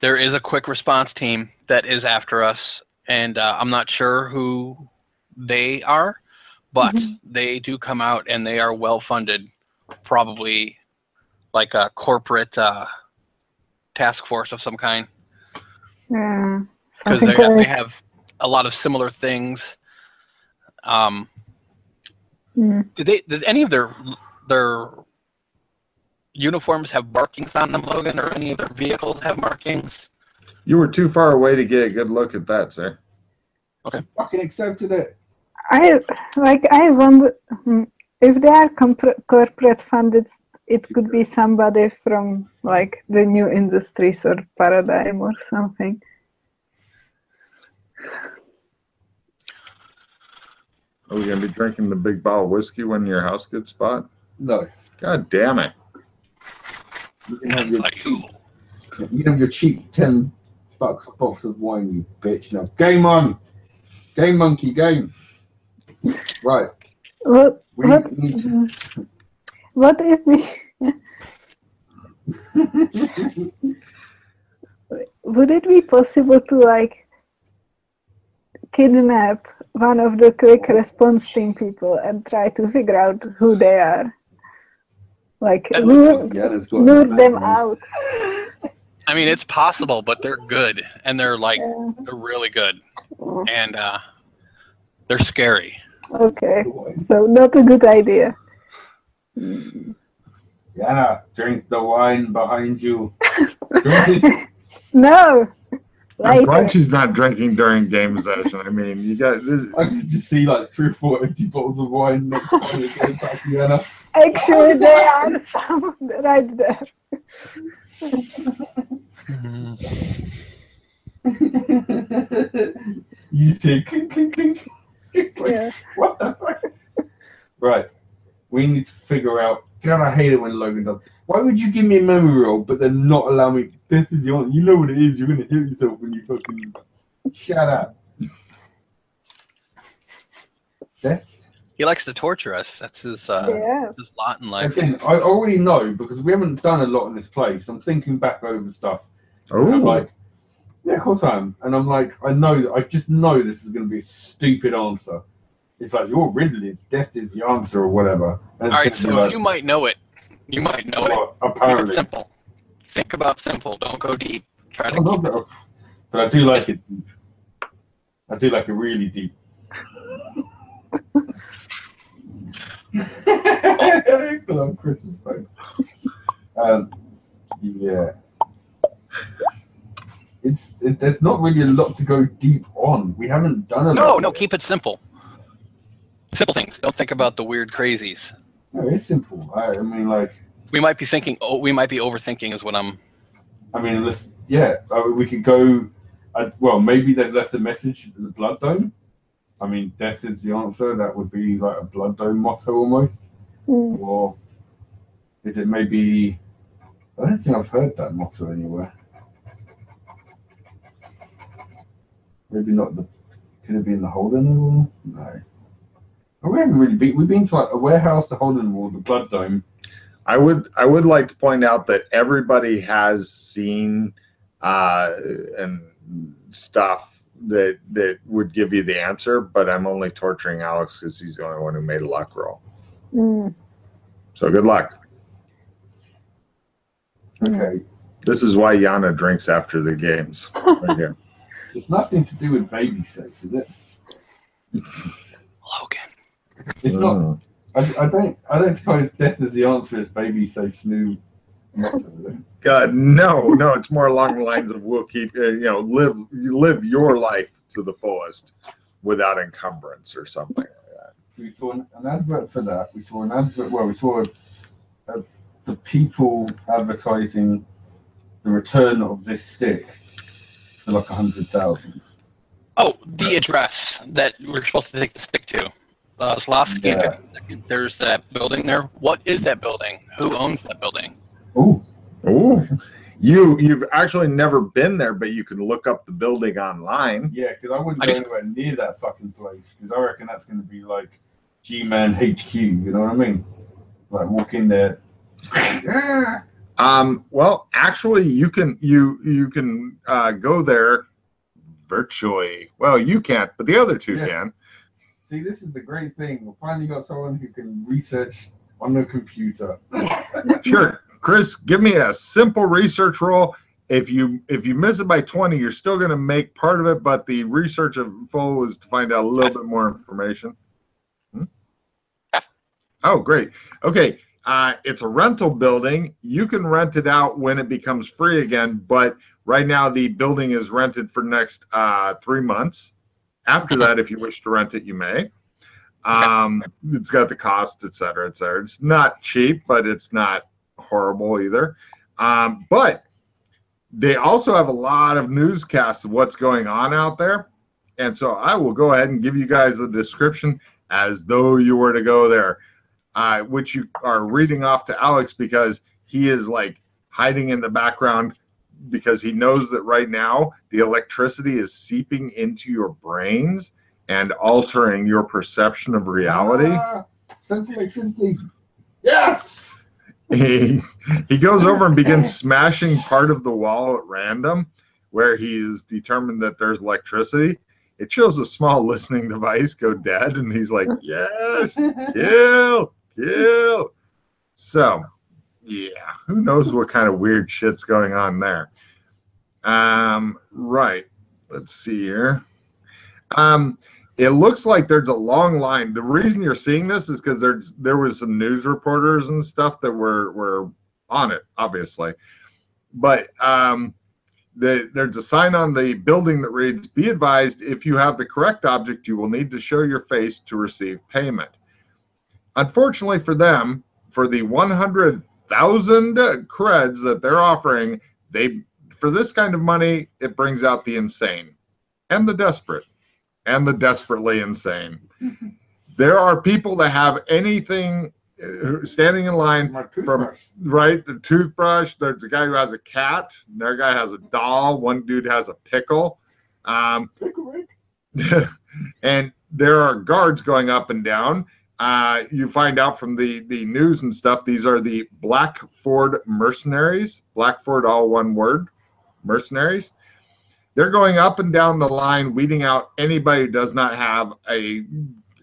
There is a quick response team that is after us, and uh, I'm not sure who they are, but Mhm. they do come out and they are well funded, probably like a corporate uh, task force of some kind yeah, because something they, they have a lot of similar things. Um, Mm. did they? Did any of their their uniforms have markings on them, Logan, or any of their vehicles have markings? You were too far away to get a good look at that, sir. Okay. Fucking accepted it. I like I wonder hmm, if they are compr- corporate funded. it could be somebody from like the new industries or paradigm or something. Are we gonna be drinking the big bottle of whiskey when your house gets bought? No. God damn it! You can have your Like, cheap, you have your cheap ten bucks box of wine, you bitch. Now game on, game monkey game. Right. What We what need what if we would it be possible to like kidnap one of the quick response team people and try to figure out who they are? Like That lure, yeah, lure them out. I mean, it's possible, but they're good, and they're like Yeah. they're really good, and uh, they're scary. Okay, so not a good idea. Yeah, drink the wine behind you. No. I'm Later. glad she's not drinking during game session. I mean, you got this. I could just see like three or four empty bottles of wine next to me again, Tatiana. Actually, there are some right there. you say clink, clink, clink. It's like, Yeah. what the fuck? Right. We need to figure out. God, I hate it when Logan does. Why would you give me a memory roll, but then not allow me? This is your. You know what it is. You're gonna hit yourself when you fucking. Shut up. He likes to torture us. That's his uh, Yeah. his lot in life. Again, I already know because we haven't done a lot in this place. I'm thinking back over stuff. And I'm Oh, like, yeah, of course I am. And I'm like, I know, I just know this is going to be a stupid answer. It's like your riddle is death is the answer or whatever. And All it's right, gonna so like, you might know it, you might know it. well, it apparently, simple. Think about simple. Don't go deep. Try to I'm keep it. but I do like it deep. I do like it really deep. I love Chris's face. Um, yeah. It's it, there's not really a lot to go deep on. We haven't done a No, lot. no, keep it simple. Simple things. Don't think about the weird crazies. No, it's simple. I, I mean, like, We might be thinking. Oh, we might be overthinking. Is what I'm. I mean, let's yeah. I mean, we could go. Uh, well, maybe they've left a message in the blood dome. I mean, death is the answer. That would be like a blood dome motto almost. Mm. Or is it maybe? I don't think I've heard that motto anywhere. Maybe not the. Could it be in the Holden Wall? No. Oh, we haven't really been. We've been to like a warehouse, the Holden Wall, the Blood Dome. I would I would like to point out that everybody has seen uh, and stuff that that would give you the answer, but I'm only torturing Alex because he's the only one who made a luck roll. Mm. So good luck. Okay. This is why Yana drinks after the games. Right here. It's nothing to do with baby safe, is it? Logan. It's not. Mm. I, I don't. I don't suppose death is the answer. Is baby safe's new motto? Is it? God, no, no. It's more along the lines of we'll keep uh, you know live live your life to the fullest without encumbrance or something. Like that. We saw an, an advert for that. We saw an advert. Well, we saw a, a, the people advertising the return of this stick for like a hundred thousand. Oh, the address that we're supposed to take the stick to. Uh, Slavsky. Yeah. There's that building there. What is that building? Who owns that building? Oh, Ooh. You you've actually never been there, but you can look up the building online. yeah, because I wouldn't I go just- anywhere near that fucking place because I reckon that's going to be like G-Man HQ. You know what I mean? Like walk in there. Um, well, actually, you can you you can uh, go there virtually. Well, you can't, but the other two Yeah. can. See, this is the great thing. We finally got someone who can research on the computer. Sure, Chris, give me a simple research roll. If you if you miss it by twenty, you're still going to make part of it, but the research of full is to find out a little bit more information. Hmm? Oh, great. Okay, uh, it's a rental building. You can rent it out when it becomes free again, but right now the building is rented for next uh, three months. After that, if you wish to rent it, you may. Um, it's got the cost, et cetera, et cetera. It's not cheap, but it's not horrible either. Um, but they also have a lot of newscasts of what's going on out there. And so I will go ahead and give you guys the description as though you were to go there, uh, which you are reading off to Alex because he is like hiding in the background because he knows that right now the electricity is seeping into your brains and altering your perception of reality. Ah, sense electricity. Yes. He he goes over and begins smashing part of the wall at random where he's determined that there's electricity. It shows a small listening device go dead and he's like yes kill kill. So yeah who knows what kind of weird shit's going on there. Um right let's see here. Um it looks like there's a long line. The reason you're seeing this is because there's there was some news reporters and stuff that were were on it, obviously. But um, the, there's a sign on the building that reads, "Be advised, if you have the correct object, you will need to show your face to receive payment." Unfortunately for them, for the 100,000 creds that they're offering, they for this kind of money, it brings out the insane and the desperate and the desperately insane. there are people that have anything uh, standing in line My from right the toothbrush. There's a guy who has a cat. Another guy has a doll. One dude has a pickle. Um, Pickle Rick. and there are guards going up and down. Uh, you find out from the, the news and stuff, these are the Blackford mercenaries. Blackford, all one word, mercenaries. They're going up and down the line, weeding out anybody who does not have a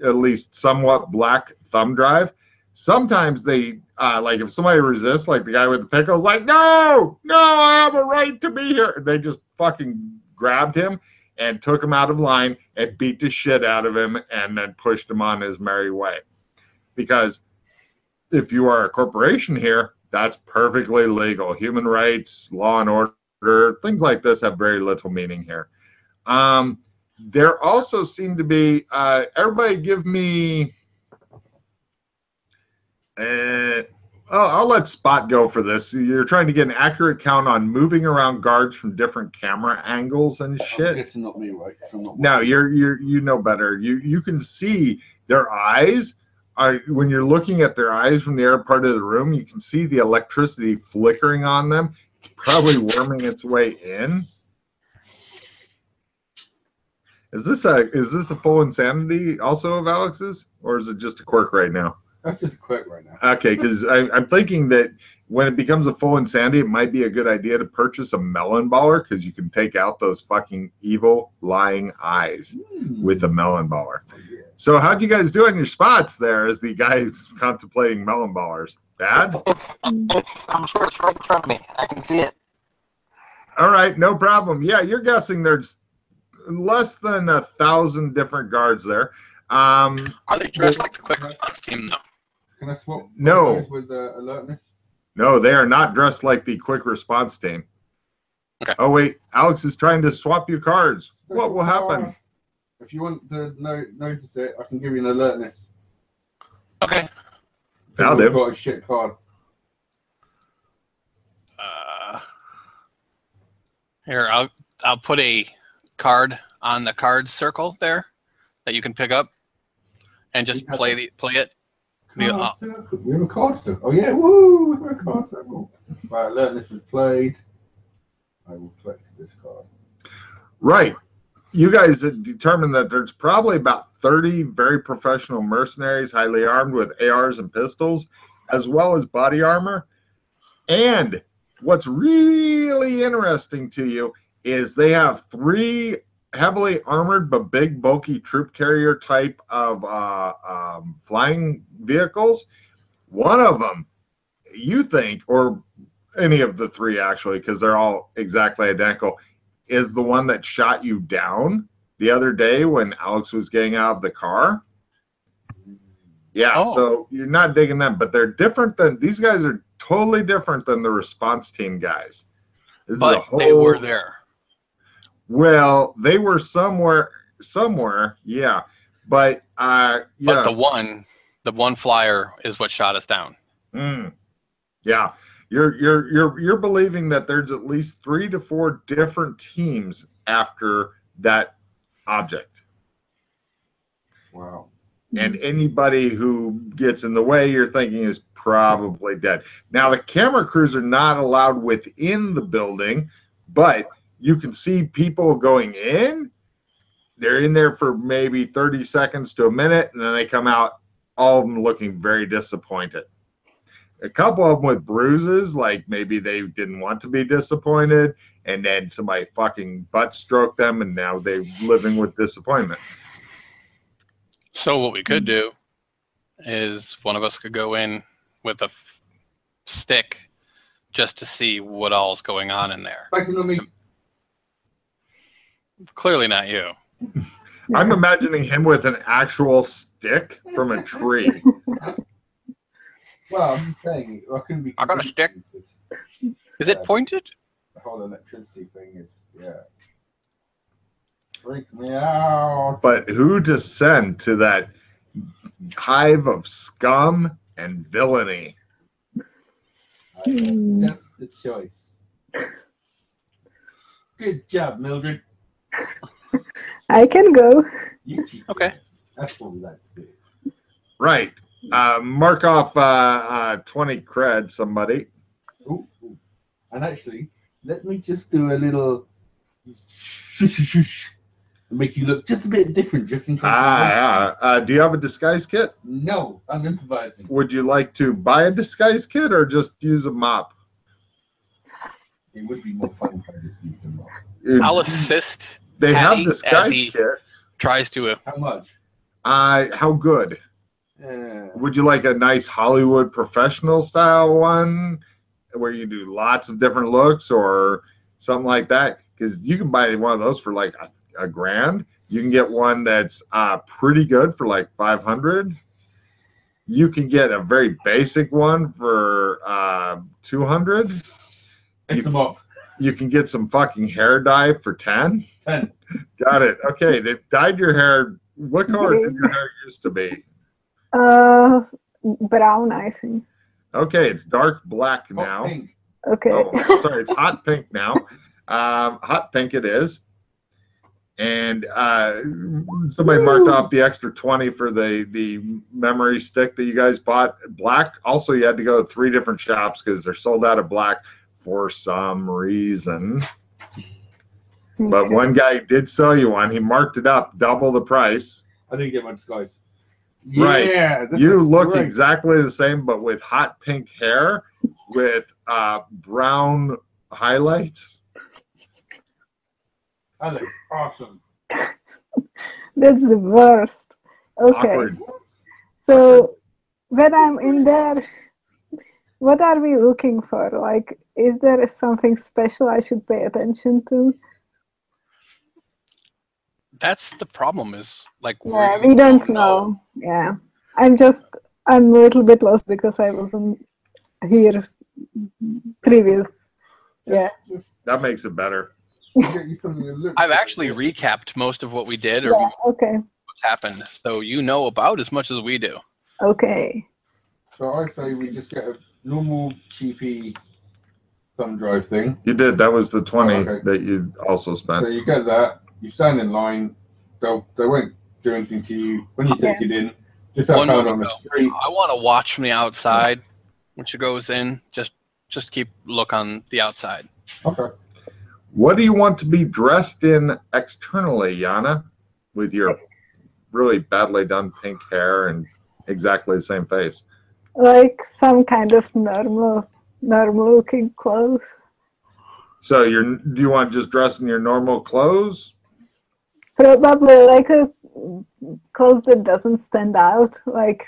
at least somewhat black thumb drive. Sometimes they uh, like if somebody resists, like the guy with the pickles, like no, no, I have a right to be here. They just fucking grabbed him and took him out of line and beat the shit out of him and then pushed him on his merry way. Because if you are a corporation here, that's perfectly legal. Human rights, law and order, things like this have very little meaning here. Um, there also seem to be, uh, everybody give me, uh, Oh, I'll let Spot go for this. You're trying to get an accurate count on moving around guards from different camera angles and shit. guessing not me, right? not No, you're you're you know better. You you can see their eyes are when you're looking at their eyes from the other part of the room, you can see the electricity flickering on them. It's probably worming its way in. Is this a is this a full insanity also of Alex's, or is it just a quirk right now? That's just quick right now. Okay, because I'm thinking that when it becomes a full insanity, it might be a good idea to purchase a melon baller because you can take out those fucking evil lying eyes Hmm. with a melon baller. Oh, yeah. So how'd you guys do on your spots there as the guy who's contemplating melon ballers? Bad? I'm sure it's right in front of me. I can see it. All right, no problem. Yeah, you're guessing there's less than a thousand different guards there. Um, Are they dressed like the quick response team though? Can I swap No. photos with uh, alertness? no, they are not dressed like the quick response team. Okay. Oh wait, Alex is trying to swap you cards. What will happen? If you want to know, notice it, I can give you an alertness. Okay. That'll We've do. got a shit card. Uh, here, I'll I'll put a card on the card circle there that you can pick up, and just play the play it. The, Card circle. We have a card circle. Oh yeah, woo! We have a card circle. Right, alertness is played. I will collect this card. Right. You guys had determined that there's probably about 30 very professional mercenaries, highly armed with ARs and pistols, as well as body armor. And what's really interesting to you is they have three heavily armored but big, bulky troop carrier type of uh, um, flying vehicles. One of them, you think, or any of the three actually, because they're all exactly identical, is the one that shot you down the other day when Alex was getting out of the car. Yeah, Oh. so you're not digging them, but they're different than these guys are totally different than the response team guys. This is a but whole, they were there. Well, they were somewhere, somewhere, yeah. But uh, yeah, But the one, the one flyer is what shot us down. Mm. Yeah. You're you're you're you're believing that there's at least three to four different teams after that object. Wow. and anybody who gets in the way you're thinking is probably dead now the camera crews are not allowed within the building but you can see people going in they're in there for maybe 30 seconds to a minute and then they come out all of them looking very disappointed a couple of them with bruises like maybe they didn't want to be disappointed and then somebody fucking butt stroked them and now they're living with disappointment So what we could hmm. do is one of us could go in with a f- stick just to see what all's going on in there. Back to me. Clearly not you. I'm imagining him with an actual stick from a tree. Well, I'm just saying, I couldn't be. I got a stick. because Is it pointed? The whole electricity thing is, yeah. Freak me out. But who to send to that hive of scum and villainy? I accept the choice. Good job, Mildred. I can go. Okay. That's what we like to do. Right. Uh, mark off uh, uh, 20 cred, somebody. Ooh, ooh. And actually, let me just do a little shush, shush, shush, and make you look just a bit different, just in case. Ah, yeah. Uh, do you have a disguise kit? No, I'm improvising. Would you like to buy a disguise kit or just use a mop? It would be more fun if I just used them all. Uh, I'll assist. they have Patty, as disguise he- kits. Tries to. Uh, How much? Uh, how good? Yeah. Would you like a nice Hollywood professional style one where you do lots of different looks or something like that? Because you can buy one of those for like a, a grand. You can get one that's uh, pretty good for like 500. You can get a very basic one for uh, 200. Fix them up. You can get some fucking hair dye for 10. Ten. Got it. Okay, they've dyed your hair. What color did your hair used to be? Uh, brown, I think. Okay, it's dark black now. pink. Okay. Oh, sorry, it's hot pink now. Um, hot pink it is. And uh, somebody marked off the extra 20 for the, the memory stick that you guys bought. Black, also, you had to go to three different shops because they're sold out of black for some reason. But one guy did sell you one. He marked it up double the price. I didn't get my disguise. Right. Yeah. You look great. exactly the same, but with hot pink hair with uh, brown highlights. Alex, awesome. That's the worst. Okay. Awkward. So when I'm in there, what are we looking for? Like, is there something special I should pay attention to? that's the problem. Is like Yeah, we don't know. Yeah. I'm just, I'm a little bit lost because I wasn't here previous. Yeah. Just That makes it better. get you something that looks I've actually recapped most of what we did or Yeah. what Okay. happened, so you know about as much as we do. Okay. So I say we just get a normal cheapy thumb drive thing. You did. That was the 20 Oh, okay. that you also spent. So you get that, you stand in line, they'll they won't do anything to you when you take it in. Just One outside more on the go. street. I want to watch from the outside when she goes in. Just just keep look on the outside. Okay. What do you want to be dressed in externally, Yana, with your really badly done pink hair and exactly the same face? Like some kind of normal, normal looking clothes. So you're do you want to just dress in your normal clothes? Probably like a clothes that doesn't stand out. Like,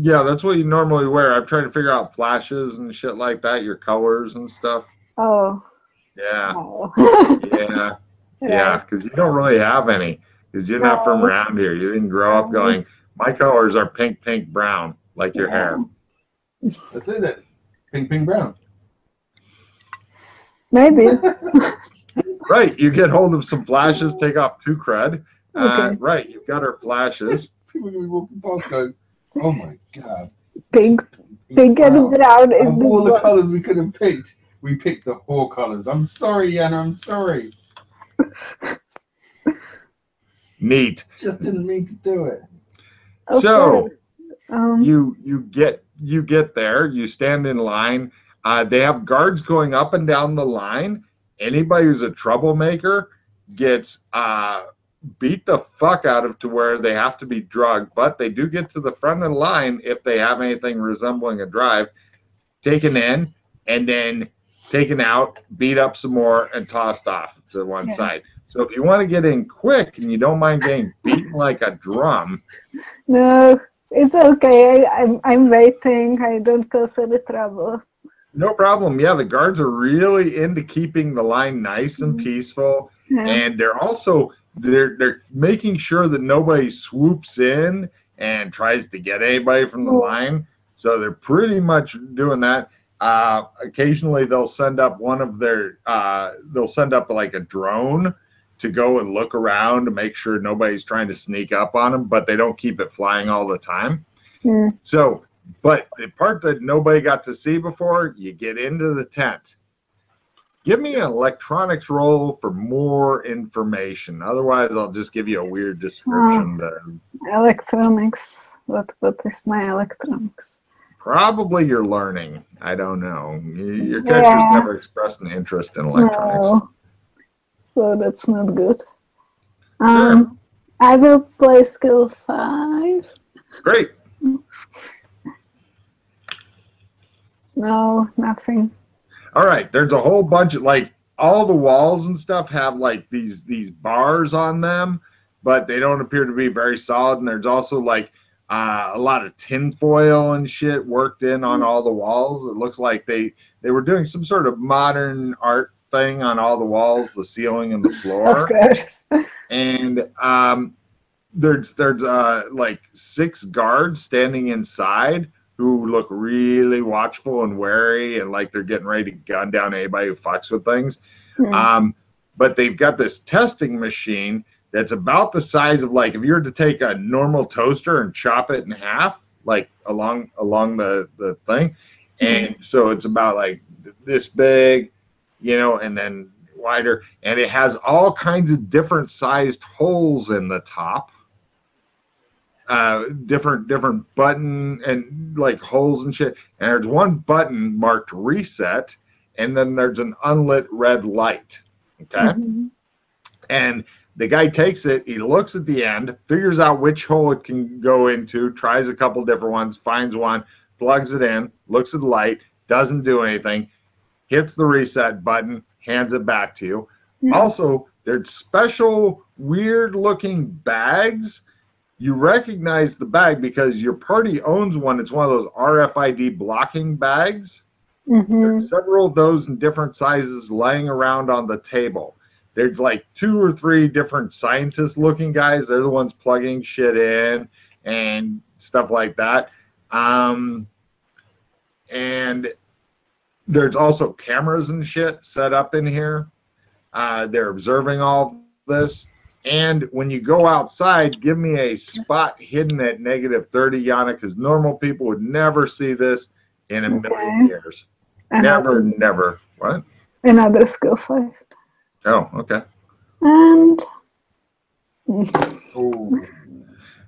Yeah, that's what you normally wear. I'm trying to figure out flashes and shit like that, your colors and stuff. oh, Yeah, oh. no. yeah, yeah, because you don't really have any. Because you're not from around here. You didn't grow up going, my colors are pink, pink, brown, like your hair. That's it then. Pink, pink, brown. Maybe. Right, you get hold of some flashes, take off two cred. Uh, Okay. right, you've got her flashes. People gonna be walking past going, oh my god. pink, pink and brown is Of the all the one. colours we could have picked, we picked the four colours. I'm sorry, Jan, I'm sorry. Neat. Just didn't mean to do it. Okay. So Um, you you get you get there. You stand in line. Uh, they have guards going up and down the line. Anybody who's a troublemaker gets uh, beat the fuck out of to where they have to be drugged, but they do get to the front of the line if they have anything resembling a drive, taken in, and then taken out, beat up some more, and tossed off to one Yeah. side. So if you want to get in quick and you don't mind getting beaten like a drum, no, it's okay. I, I'm I'm waiting. I don't cause any trouble. no problem. Yeah, the guards are really into keeping the line nice and Mhm. peaceful, Yeah. and they're also they're they're making sure that nobody swoops in and tries to get anybody from the line. So they're pretty much doing that. Uh, occasionally, they'll send up one of their uh, they'll send up like a drone to go and look around to make sure nobody's trying to sneak up on them, but they don't keep it flying all the time. Hmm. So, but the part that nobody got to see before, you get into the tent. Give me an electronics roll for more information. Otherwise, I'll just give you a weird description. that Electronics. What what is my electronics? probably you're learning. I don't know. Your character's Yeah. never expressed an interest in electronics. No. So that's not good. Um, I will play skill five. Great. No, nothing. All right, there's a whole bunch of like all the walls and stuff have like these these bars on them, but they don't appear to be very solid. And there's also like uh, a lot of tinfoil and shit worked in on all the walls. It looks like they they were doing some sort of modern art thing on all the walls, the ceiling, and the floor. course. And um, there's there's uh, like six guards standing inside who look really watchful and wary and like they're getting ready to gun down anybody who fucks with things. Hmm. Um, but they've got this testing machine that's about the size of like if you were to take a normal toaster and chop it in half, like along along the the thing, and so it's about like this big, you know, and then wider, and it has all kinds of different sized holes in the top. Uh, different different button and like holes and shit. And there's one button marked reset, and then there's an unlit red light. Okay. Mhm. And the guy takes it, he looks at the end, figures out which hole it can go into, tries a couple different ones, finds one, plugs it in, looks at the light, doesn't do anything, hits the reset button, hands it back to you. Yeah. Also, there's special weird looking bags. You recognize the bag because your party owns one. It's one of those RFID blocking bags. Mhm. There's several of those in different sizes laying around on the table. There's like two or three different scientist looking guys. They're the ones plugging shit in and stuff like that. Um, and there's also cameras and shit set up in here. Uh, they're observing all this. And when you go outside, give me a spot hidden at negative 30, Yana, because normal people would never see this in a million Okay. years. Another, Never, never. What? another skill five. Oh, okay. And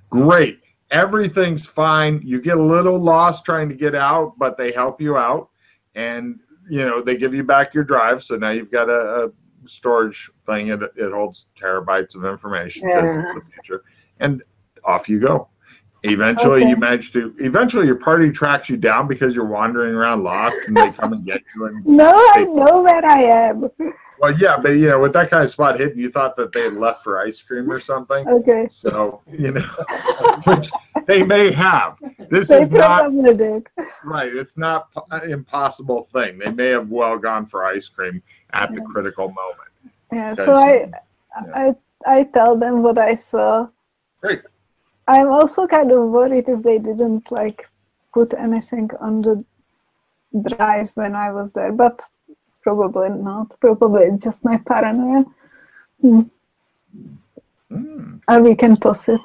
Great. Everything's fine. You get a little lost trying to get out, but they help you out. And, you know, they give you back your drive. So now you've got a, a storage thing. It, it holds terabytes of information because Yeah. it's the future. And off you go. Eventually, Okay. you manage to, eventually, your party tracks you down because you're wandering around lost and they come and get you. And, no, I know where I am. well, yeah, but, you know, with that kind of spot hidden, you thought that they had left for ice cream or something. Okay. So, you know, which they may have. This They is not right. It's not an impossible thing. They may have well gone for ice cream at the critical moment. Yeah, so I, yeah. I, I tell them what I saw. Great. I'm also kind of worried if they didn't like put anything on the drive when I was there, but probably not. Probably it's just my paranoia. Hmm. Or we can toss it.